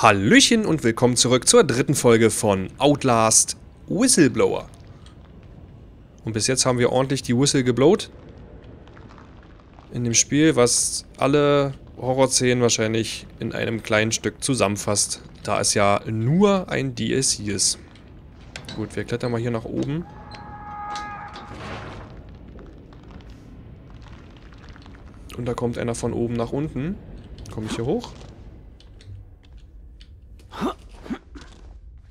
Hallöchen und willkommen zurück zur dritten Folge von Outlast Whistleblower. Und bis jetzt haben wir ordentlich die Whistle geblowt. In dem Spiel, was alle Horrorszenen wahrscheinlich in einem kleinen Stück zusammenfasst, da es ja nur ein DLC ist. Gut, wir klettern mal hier nach oben. Und da kommt einer von oben nach unten. Komme ich hier hoch?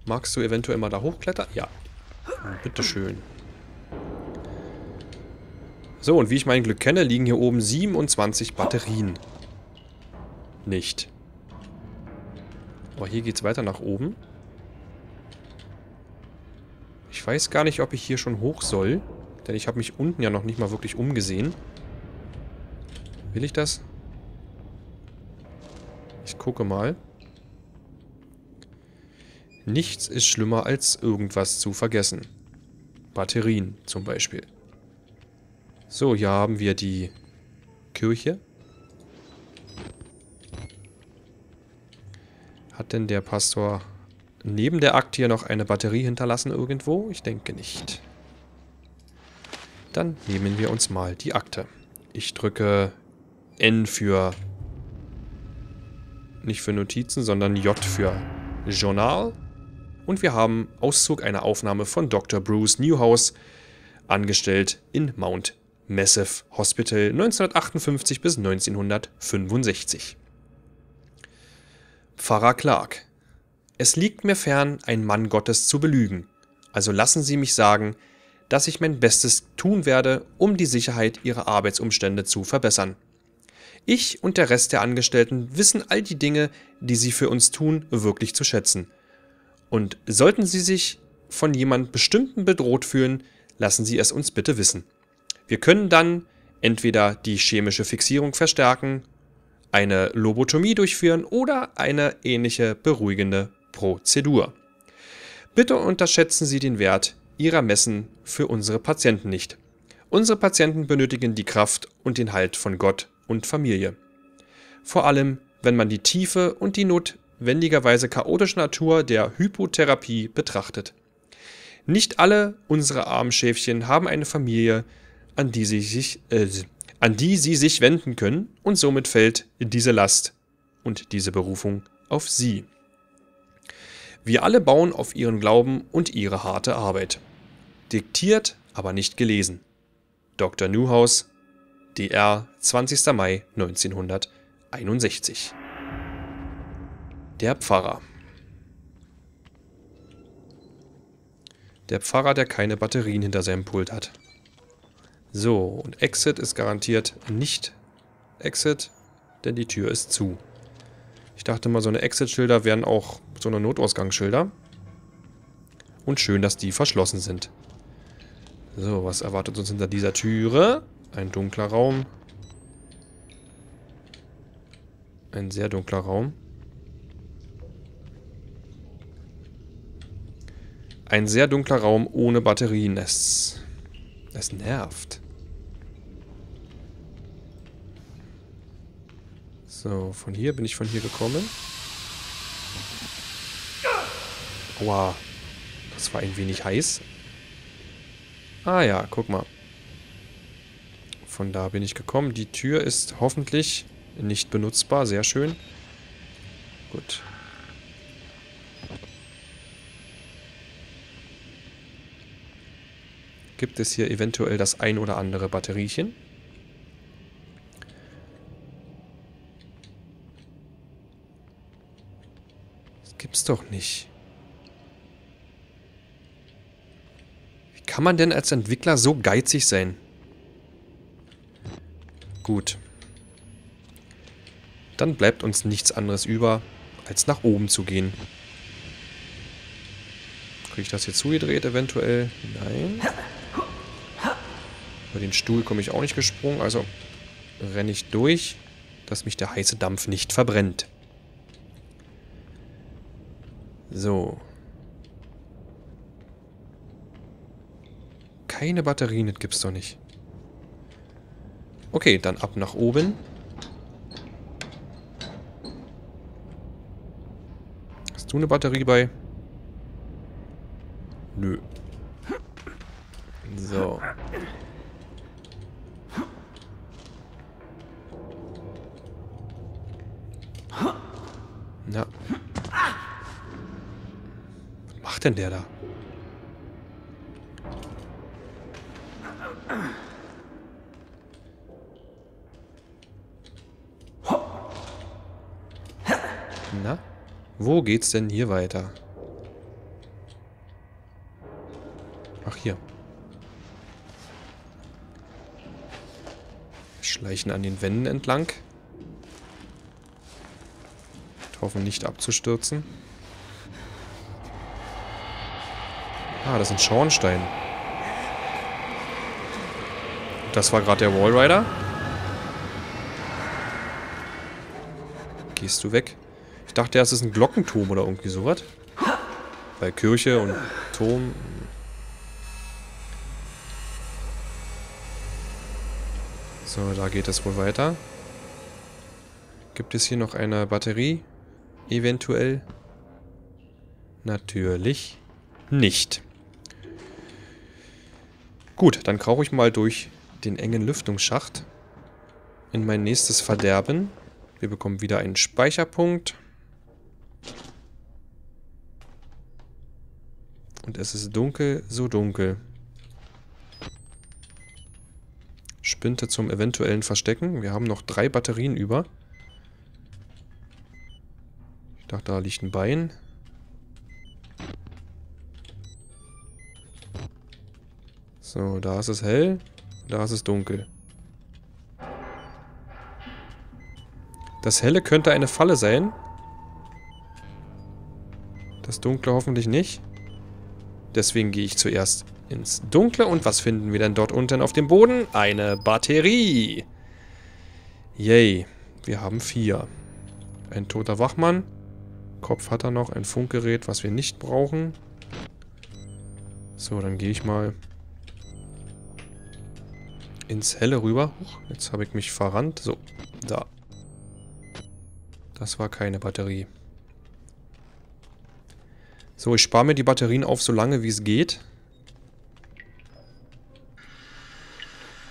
Magst du eventuell mal da hochklettern? Ja. Bitteschön. So, und wie ich mein Glück kenne, liegen hier oben 27 Batterien. Nicht. Aber hier geht's weiter nach oben. Ich weiß gar nicht, ob ich hier schon hoch soll. Denn ich habe mich unten ja noch nicht mal wirklich umgesehen. Will ich das? Ich gucke mal. Nichts ist schlimmer als irgendwas zu vergessen. Batterien zum Beispiel. So, hier haben wir die Kirche. Hat denn der Pastor neben der Akte hier noch eine Batterie hinterlassen irgendwo? Ich denke nicht. Dann nehmen wir uns mal die Akte. Ich drücke N für... Nicht für Notizen, sondern J für Journal. Und wir haben Auszug einer Aufnahme von Dr. Bruce Newhouse, angestellt in Mount Massive Hospital 1958 bis 1965. Pfarrer Clark. Es liegt mir fern, ein Mann Gottes zu belügen. Also lassen Sie mich sagen, dass ich mein Bestes tun werde, um die Sicherheit Ihrer Arbeitsumstände zu verbessern. Ich und der Rest der Angestellten wissen all die Dinge, die Sie für uns tun, wirklich zu schätzen. Und sollten Sie sich von jemand Bestimmten bedroht fühlen, lassen Sie es uns bitte wissen. Wir können dann entweder die chemische Fixierung verstärken, eine Lobotomie durchführen oder eine ähnliche beruhigende Prozedur. Bitte unterschätzen Sie den Wert Ihrer Messen für unsere Patienten nicht. Unsere Patienten benötigen die Kraft und den Halt von Gott und Familie. Vor allem, wenn man die Tiefe und die Not wendigerweise chaotische Natur der Hypotherapie betrachtet. Nicht alle unsere armen Schäfchen haben eine Familie, an die sie sich, äh, an die sie sich wenden können, und somit fällt diese Last und diese Berufung auf sie. Wir alle bauen auf ihren Glauben und ihre harte Arbeit. Diktiert, aber nicht gelesen. Dr. Newhouse, DR, 20. Mai 1961 der Pfarrer. Der Pfarrer, der keine Batterien hinter seinem Pult hat. So, und Exit ist garantiert nicht Exit, denn die Tür ist zu. Ich dachte mal, so eine Exit-Schilder wären auch so eine Notausgangsschilder. Und schön, dass die verschlossen sind. So, was erwartet uns hinter dieser Türe? Ein dunkler Raum. Ein sehr dunkler Raum. Ein sehr dunkler Raum ohne Batterien. Es, es nervt. So, von hier bin ich von hier gekommen. Wow. Das war ein wenig heiß. Ah ja, guck mal. Von da bin ich gekommen. Die Tür ist hoffentlich nicht benutzbar. Sehr schön. Gut. Gibt es hier eventuell das ein oder andere Batteriechen. Das gibt's doch nicht. Wie kann man denn als Entwickler so geizig sein? Gut. Dann bleibt uns nichts anderes über, als nach oben zu gehen. Kriege ich das hier zugedreht eventuell? Nein. Über den Stuhl komme ich auch nicht gesprungen, also renne ich durch, dass mich der heiße Dampf nicht verbrennt. So. Keine Batterien, das gibt's doch nicht. Okay, dann ab nach oben. Hast du eine Batterie bei? Nö. So. Na. Was macht denn der da? Na? Wo geht's denn hier weiter? Ach, hier. Schleichen an den Wänden entlang. Hoffen nicht abzustürzen. Ah, das ist ein Schornstein. Das war gerade der Wallrider. Gehst du weg? Ich dachte, das ist ein Glockenturm oder irgendwie sowas. Bei Kirche und Turm. So, da geht es wohl weiter. Gibt es hier noch eine Batterie? Eventuell? Natürlich nicht. Gut, dann krauche ich mal durch den engen Lüftungsschacht in mein nächstes Verderben. Wir bekommen wieder einen Speicherpunkt. Und es ist dunkel, so dunkel. Spinte zum eventuellen Verstecken. Wir haben noch drei Batterien über. Ich dachte, da liegt ein Bein. So, da ist es hell. Da ist es dunkel. Das helle könnte eine Falle sein. Das dunkle hoffentlich nicht. Deswegen gehe ich zuerst ins Dunkle. Und was finden wir denn dort unten auf dem Boden? Eine Batterie. Yay. Wir haben vier. Ein toter Wachmann. Kopf hat er noch. Ein Funkgerät, was wir nicht brauchen. So, dann gehe ich mal ins Helle rüber. Jetzt habe ich mich verrannt. So, da. Das war keine Batterie. So, ich spare mir die Batterien auf, so lange wie es geht.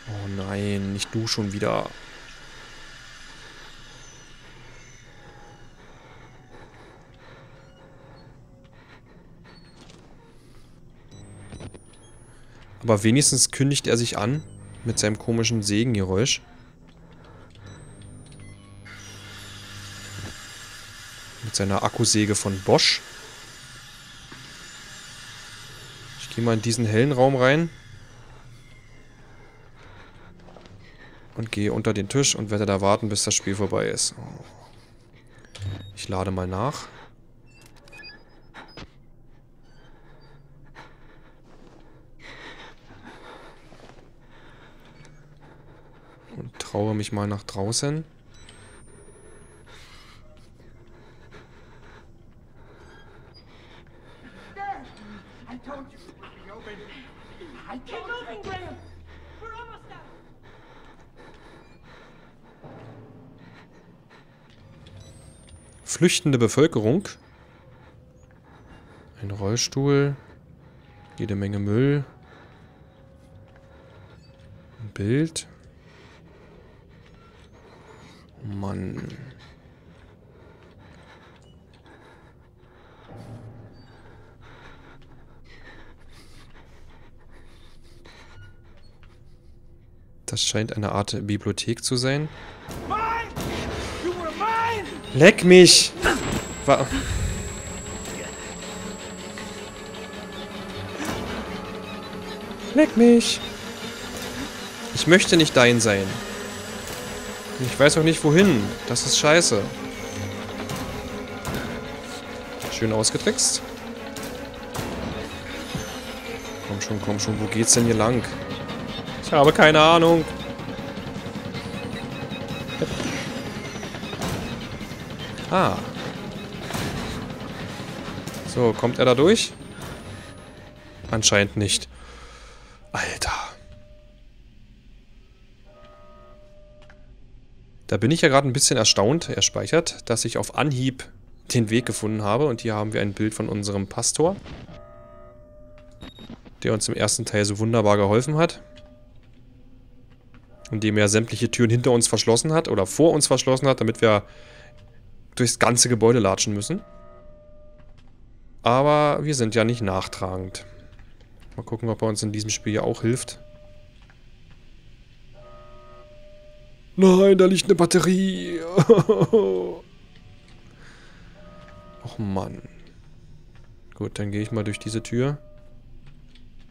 Oh nein, nicht du schon wieder. Aber wenigstens kündigt er sich an mit seinem komischen Sägengeräusch. Mit seiner Akkusäge von Bosch. Ich gehe mal in diesen hellen Raum rein. Und gehe unter den Tisch und werde da warten, bis das Spiel vorbei ist. Ich lade mal nach. Und traue mich mal nach draußen. Flüchtende Bevölkerung. Ein Rollstuhl. Jede Menge Müll. Bild. Mann. Das scheint eine Art Bibliothek zu sein. Leck mich! Wa Leck mich! Ich möchte nicht dein sein. Ich weiß auch nicht wohin. Das ist scheiße. Schön ausgetrickst. Komm schon, komm schon. Wo geht's denn hier lang? Ich habe keine Ahnung. Ah. So, kommt er da durch? Anscheinend nicht. Alter. Da bin ich ja gerade ein bisschen erstaunt, er speichert, dass ich auf Anhieb den Weg gefunden habe. Und hier haben wir ein Bild von unserem Pastor, der uns im ersten Teil so wunderbar geholfen hat. Indem er sämtliche Türen hinter uns verschlossen hat oder vor uns verschlossen hat, damit wir durchs ganze Gebäude latschen müssen. Aber wir sind ja nicht nachtragend. Mal gucken, ob er uns in diesem Spiel ja auch hilft. Nein, da liegt eine Batterie. Och Mann. Gut, dann gehe ich mal durch diese Tür.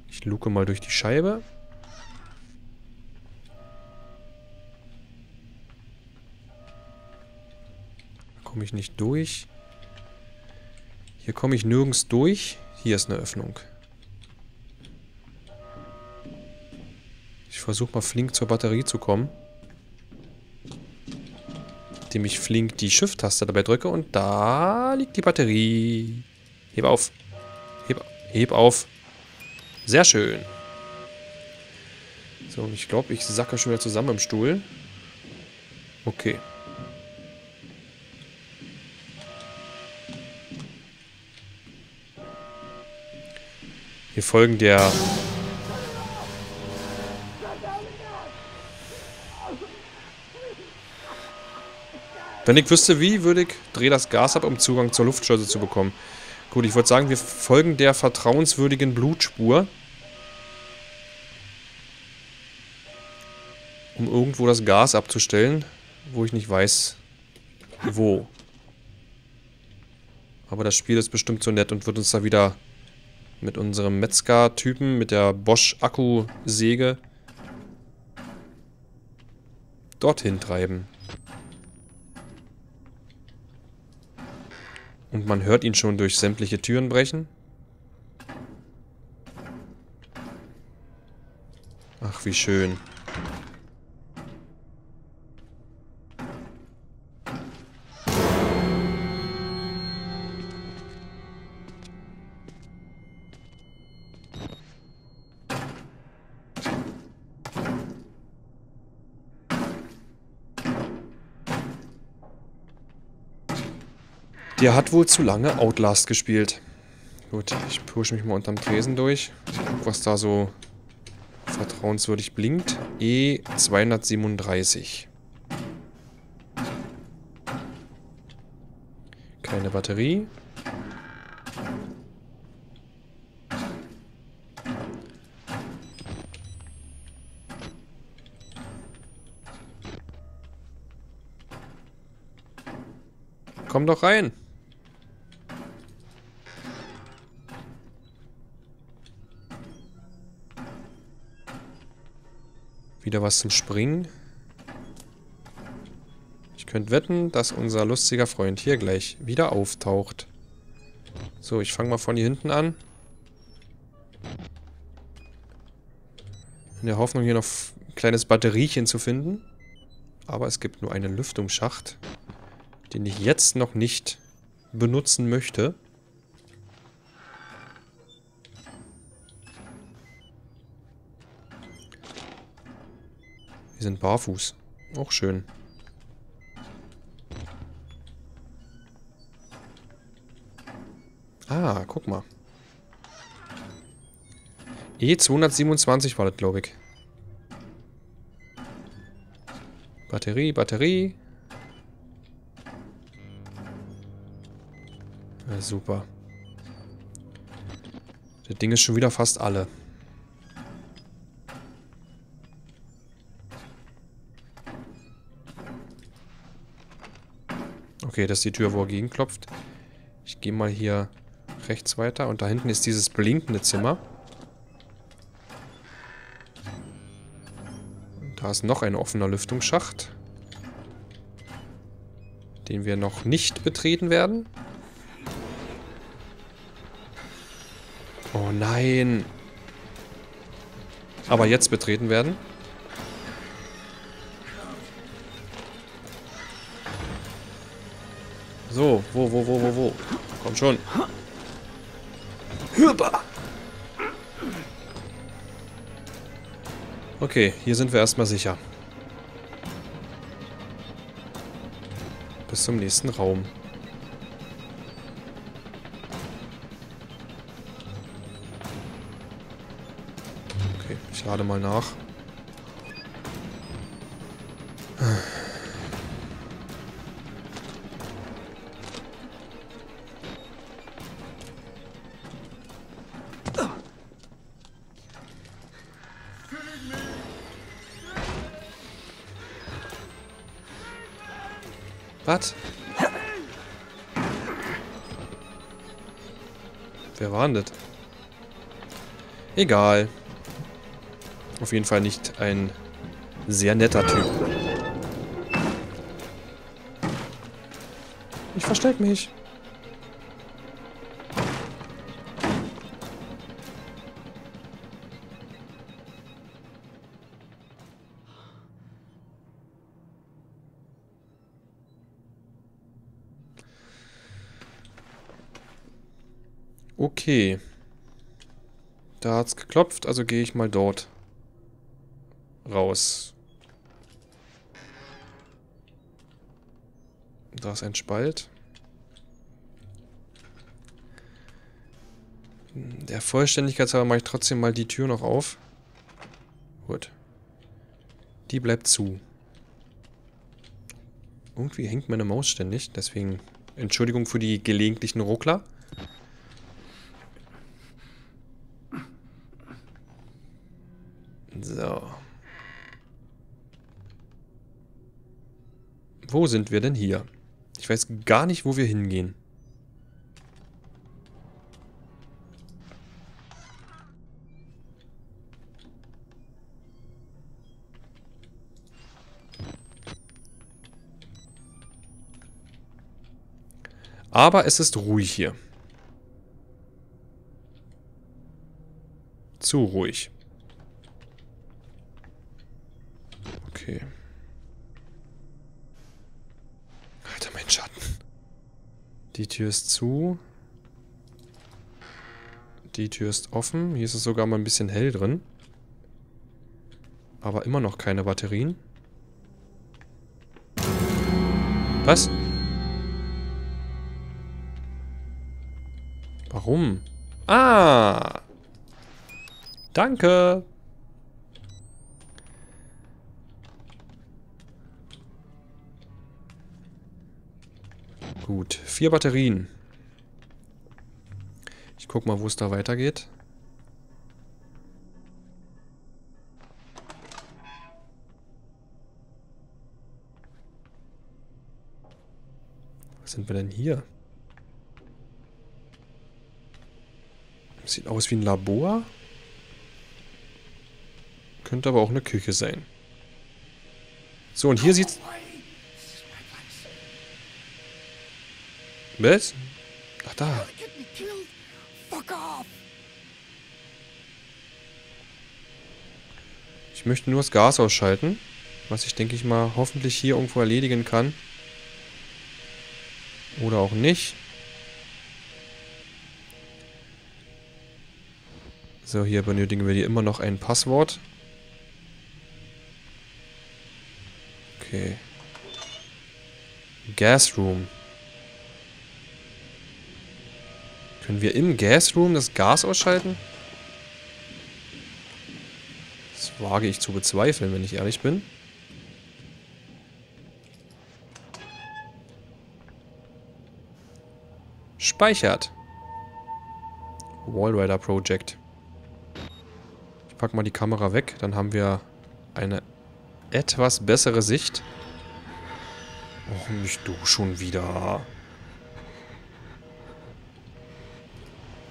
Ich luke mal durch die Scheibe. Komme ich nicht durch. Hier komme ich nirgends durch. Hier ist eine Öffnung. Ich versuche mal flink zur Batterie zu kommen. Indem ich flink die Shift-Taste dabei drücke und da liegt die Batterie. Heb auf. Heb, heb auf. Sehr schön. So, ich glaube, ich sacke schon wieder zusammen im Stuhl. Okay. Wir folgen der... Wenn ich wüsste wie, würde ich dreh das Gas ab, um Zugang zur Luftschleuse zu bekommen. Gut, ich würde sagen, wir folgen der vertrauenswürdigen Blutspur. Um irgendwo das Gas abzustellen, wo ich nicht weiß, wo. Aber das Spiel ist bestimmt so nett und wird uns da wieder mit unserem Metzger-Typen, mit der Bosch-Akkusäge dorthin treiben. Und man hört ihn schon durch sämtliche Türen brechen. Ach, wie schön. Der hat wohl zu lange Outlast gespielt. Gut, ich push mich mal unterm Tresen durch. Ich guck, was da so vertrauenswürdig blinkt. E237. Keine Batterie. Komm doch rein. Wieder was zum Springen. Ich könnte wetten, dass unser lustiger Freund hier gleich wieder auftaucht. So, ich fange mal von hier hinten an. In der Hoffnung, hier noch ein kleines Batteriechen zu finden. Aber es gibt nur einen Lüftungsschacht, den ich jetzt noch nicht benutzen möchte. Sind barfuß. Auch schön. Ah, guck mal. E227 war das, glaube ich. Batterie, Batterie. Ja, super. Das Ding ist schon wieder fast alle. Okay, das ist die Tür, wo er gegenklopft. Ich gehe mal hier rechts weiter. Und da hinten ist dieses blinkende Zimmer. Und da ist noch ein offener Lüftungsschacht. Den wir noch nicht betreten werden. Oh nein. Aber jetzt betreten werden. So, wo, wo, wo, wo, wo? Komm schon. Hörbar! Okay, hier sind wir erstmal sicher. Bis zum nächsten Raum. Okay, ich lade mal nach. Was? Wer war denn das? Egal. Auf jeden Fall nicht ein sehr netter Typ. Ich versteck mich. Da hat's geklopft, also gehe ich mal dort raus. Da ist ein Spalt. Der Vollständigkeit mache ich trotzdem mal die Tür noch auf. Gut. Die bleibt zu. Irgendwie hängt meine Maus ständig, deswegen Entschuldigung für die gelegentlichen Ruckler. So. Wo sind wir denn hier? Ich weiß gar nicht, wo wir hingehen. Aber es ist ruhig hier. Zu ruhig. Okay. Alter, mein Schatten. Die Tür ist zu. Die Tür ist offen. Hier ist es sogar mal ein bisschen hell drin. Aber immer noch keine Batterien. Was? Warum? Ah! Danke! Gut, vier Batterien. Ich guck mal, wo es da weitergeht. Was sind wir denn hier? Sieht aus wie ein Labor. Könnte aber auch eine Küche sein. So, und hier sieht's... Was? Ach da. Ich möchte nur das Gas ausschalten. Was ich, denke ich mal, hoffentlich hier irgendwo erledigen kann. Oder auch nicht. So, hier benötigen wir hier immer noch ein Passwort. Okay. Gas Room. Können wir im Gas Room das Gas ausschalten? Das wage ich zu bezweifeln, wenn ich ehrlich bin. Speichert. Wallrider Project. Ich packe mal die Kamera weg, dann haben wir eine etwas bessere Sicht. Och, nicht du schon wieder.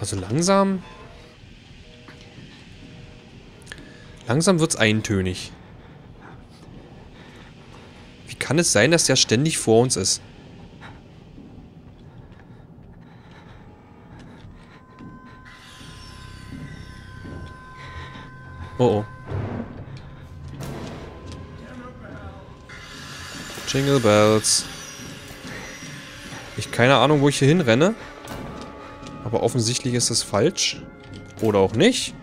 Also langsam... Langsam wird's eintönig. Wie kann es sein, dass der ständig vor uns ist? Oh oh. Jingle Bells. Ich keine Ahnung, wo ich hier hinrenne. Aber offensichtlich ist es falsch. Oder auch nicht.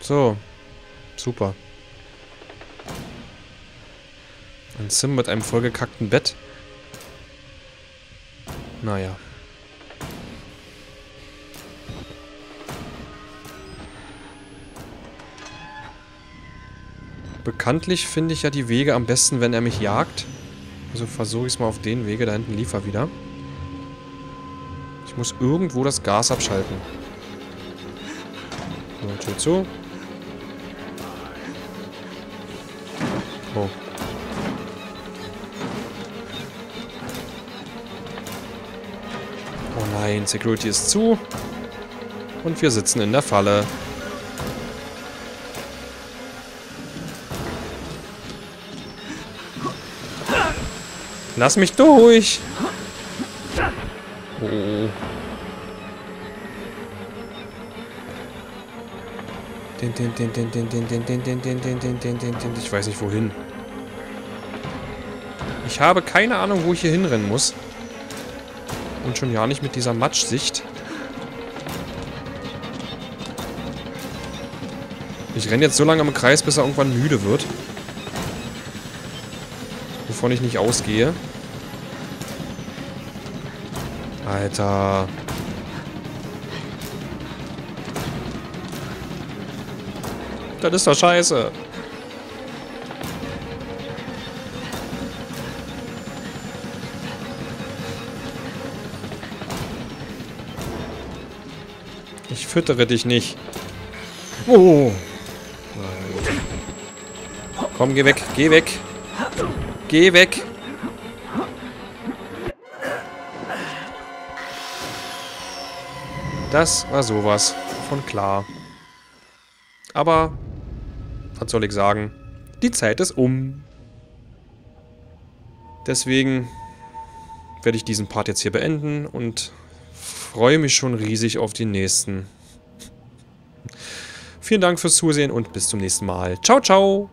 So. super. Ein Sim mit einem vollgekackten Bett. Naja. Bekanntlich finde ich ja die Wege am besten, wenn er mich jagt. Also versuche ich es mal auf den Wege. Da hinten lief er wieder. Ich muss irgendwo das Gas abschalten. So, Tür zu. Oh. Oh nein, Security ist zu. Und wir sitzen in der Falle. Lass mich durch. Oh. Ich weiß nicht wohin. Ich habe keine Ahnung, wo ich hier hinrennen muss. Und schon ja nicht mit dieser Matschsicht. Ich renne jetzt so lange im Kreis, bis er irgendwann müde wird. Wovon ich nicht ausgehe. Alter. Das ist doch scheiße. Ich füttere dich nicht. Oh. Komm, geh weg, geh weg. Geh weg. Das war sowas von klar. Aber, was soll ich sagen? Die Zeit ist um. Deswegen werde ich diesen Part jetzt hier beenden und freue mich schon riesig auf die nächsten. Vielen Dank fürs Zusehen und bis zum nächsten Mal. Ciao, ciao!